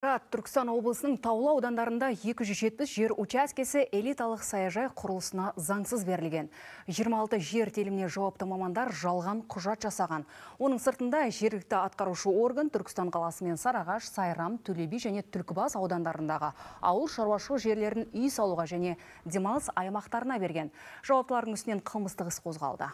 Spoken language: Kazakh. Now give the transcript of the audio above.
Түркістан облысының таулы аудандарында 270 жер учаскесі элиталық саяжай құрылысына заңсыз берілген. 26 жер теліміне жауапты мамандар жалған құжат жасаған. Оның сыртында жергілікті атқарушы орган Түркістан қаласы мен Сарағаш, Сайрам, Төлеби және Түлкібас аудандарындағы ауыл шаруашылық жерлерін үй салуға және демалыс аймақтарына берген. Жауаптылардың үстінен қылмыстық іс қозғалды.